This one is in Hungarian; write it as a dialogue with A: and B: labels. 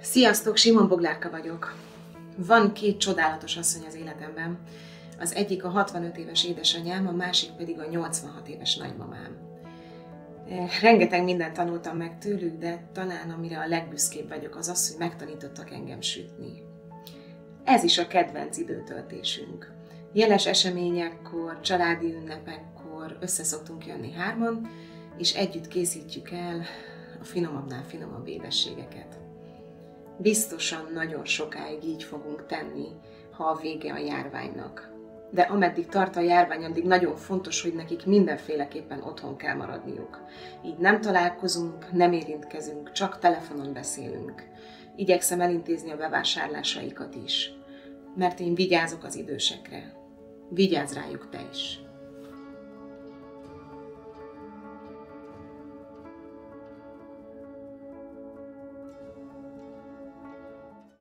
A: Sziasztok, Simon Boglárka vagyok. Van két csodálatos asszony az életemben. Az egyik a 65 éves édesanyám, a másik pedig a 86 éves nagymamám. Eh, Rengeteg mindent tanultam meg tőlük, de talán amire a legbüszkébb vagyok az az, hogy megtanítottak engem sütni. Ez is a kedvenc időtöltésünk. Jeles eseményekkor, családi ünnepekkor összeszoktunk jönni hárman, és együtt készítjük el a finomabbnál finomabb édességeket. Biztosan nagyon sokáig így fogunk tenni, ha a vége a járványnak. De ameddig tart a járvány, addig nagyon fontos, hogy nekik mindenféleképpen otthon kell maradniuk. Így nem találkozunk, nem érintkezünk, csak telefonon beszélünk. Igyekszem elintézni a bevásárlásaikat is, mert én vigyázok az idősekre. Vigyázz rájuk te is!